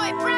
boy,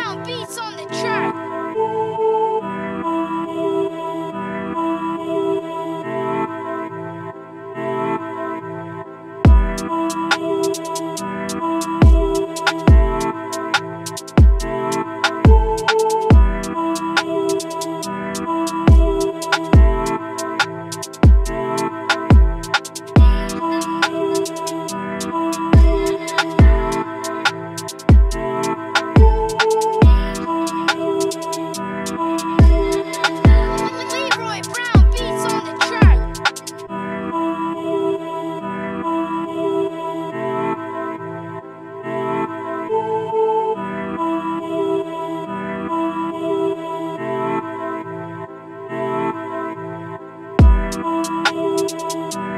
Música